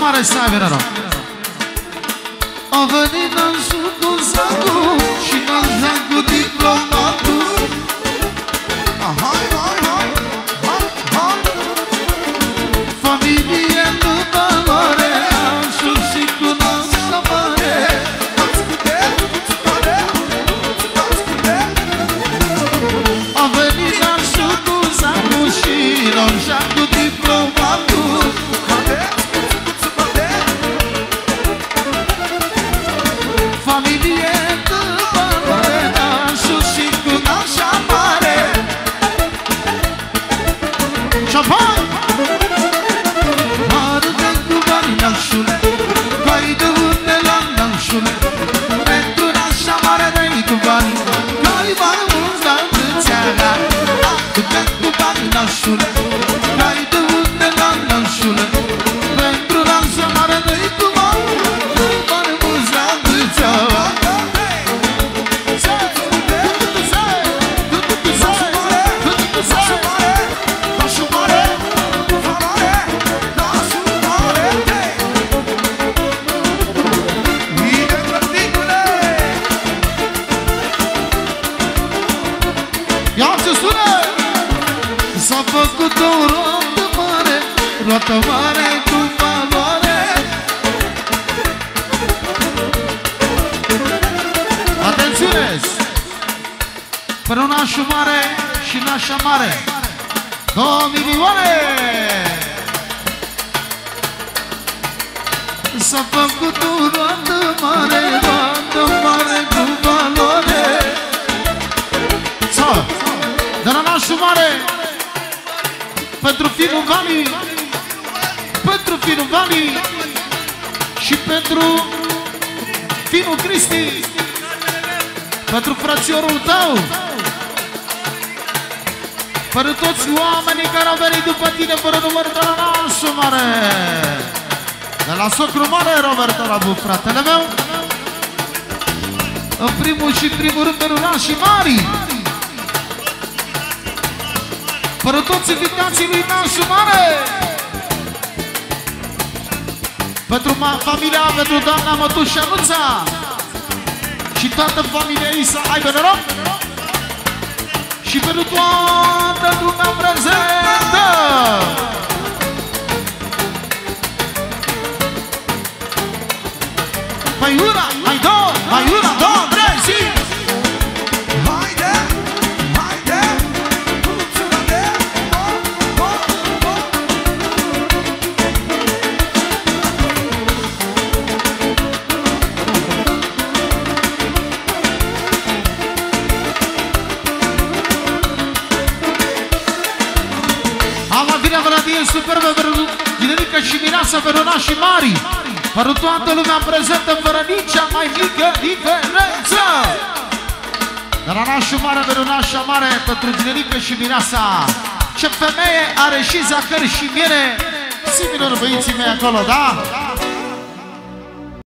mare să aibă noroc A venit nașul cu sacu Și nașa cu diplomatul mare dai făcut o roată mare Roată mare cu valoare Atențiune! Pentru nașul mare și nașa mare Două milioane! S-a făcut o roată Pentru finul Vali Pentru finul Vali Și pentru finul Cristi. Pentru frățiorul tău. Pentru toți oamenii care au venit după tine Fără număr de la nașul mare. De la socru mare Roberto Rabu, fratele meu. În primul și primul rând pentru nașii mari Pentru toți invitații lui Nașu Mare Pentru ma- familia, pentru doamna Mătușa Nuța Și toată familia ei să aibă noroc. Și pentru toată lumea prezentă. Mai una, mai două, mai una, Ama vine Vladie superbă pentru Ginerica și Mireasa pentru nașii mari. Pentru toată lumea prezentă fără nici mai mică diferență. De la nașul mare pentru nașa mare Pentru Ginerica și Mireasa. Ce femeie are și zacări și miere. Similor băieții mei acolo, da?